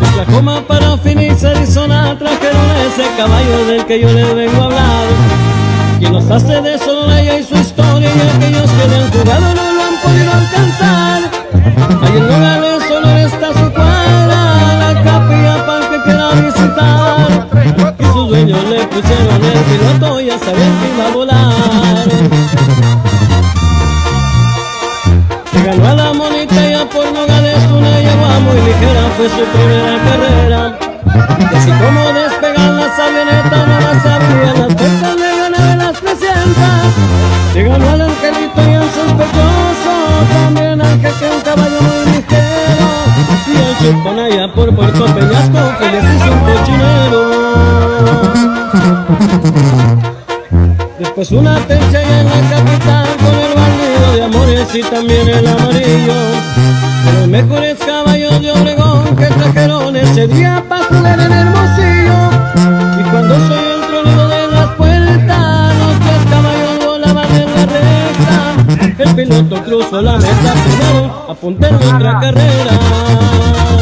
Oklahoma para Phoenix, Arizona trajeron a ese caballo del que yo le vengo a hablar. Quien nos hace de Sonora y su historia y aquellos que le han jugado no lo han podido alcanzar. A volar. Se ganó a la monita ya por Nogales una yegua muy ligera, fue su primera carrera. Y así como despegar las avionetas las sabía, las puertas le ganaba las 300. Se ganó al angelito y al sospechoso, también al jefe un caballo muy ligero. Y el chupón allá por Puerto Peñasco, que les hizo Después una tercia en la capital con el bandido de amores y también el amarillo. Los mejores caballos de Obregón que trajeron ese día para jugar en Hermosillo. Y cuando soy el tronido de las puertas, los tres caballos volaban en la recta. El piloto cruzó la meta primero, en otra carrera.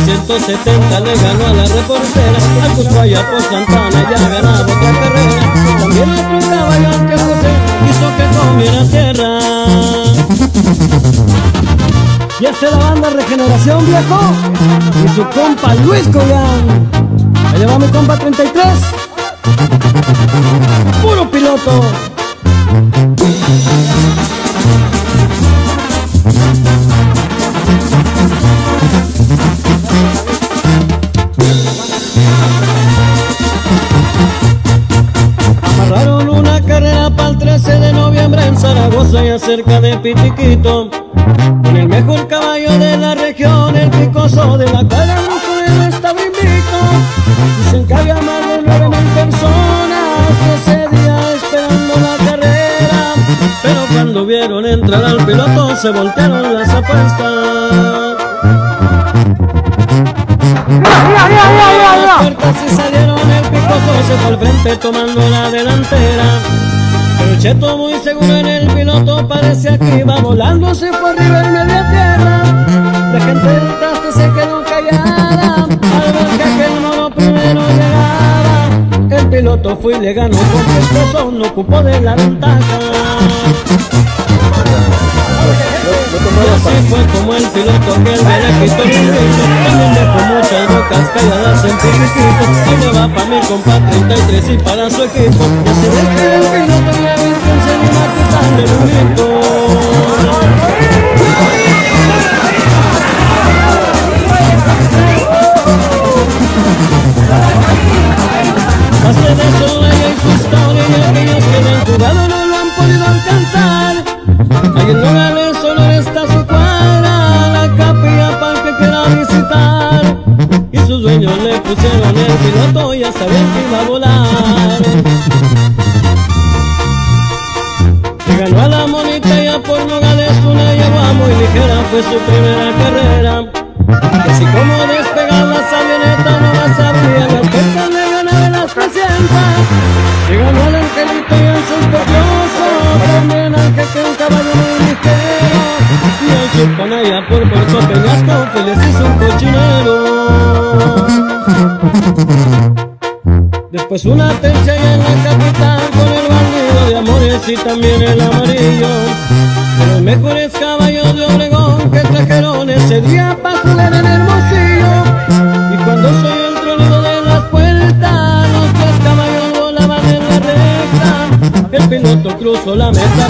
En los 270 le ganó a la reportera, a allá por Santana ya ha ganado otra carrera. También otro caballo que José hizo que comiera tierra. Y esta la banda Regeneración Viejo y su compa Luis Collán. Mi compa 33. Puro piloto. Amarraron una carrera para el 13 de noviembre en Zaragoza y cerca de Pitiquito. Con el mejor caballo de la región, el picoso de la cara él estaba invicto. Dicen que había más de nueve mil personas ese día esperando la carrera. Pero cuando vieron entrar al piloto se voltearon las apuestas. Y salieron, el fue al frente tomando la delantera. El cheto muy seguro en el piloto parecía que iba volando, se fue arriba en media tierra. La gente del traste se quedó callada al ver que aquel mono primero llegaba. El piloto fue y le ganó con pescozo, no ocupó de la ventaja. Así fue como el piloto que el le quitó el invicto También dejó muchas bocas calladas en Y le va pa' mi compa 33 y para su equipo. Y así despide el piloto y la virgen se anima a quitarle el grito. Hace de eso y su historia y aquellos que me han jugado no lo han podido alcanzar Nogales solo está su cuadra, la capilla para que quiera visitar. Y sus dueños le pusieron el piloto, ya sabían que iba a volar. Se ganó a la monita ya por Nogales, una yegua muy ligera, fue su primera carrera. Y así como despegar las avionetas no las sabía, Y chupón allá por Puerto Peñasco, les hizo un cochinero. Después una tercia ya en la capital con el bandido de amores y también el amarillo. De los mejores caballos de Obregón que trajeron ese día para jugar en Hermosillo. Y cuando soy el tronido de las puertas, los tres caballos volaban en la recta. El piloto cruzó la meta.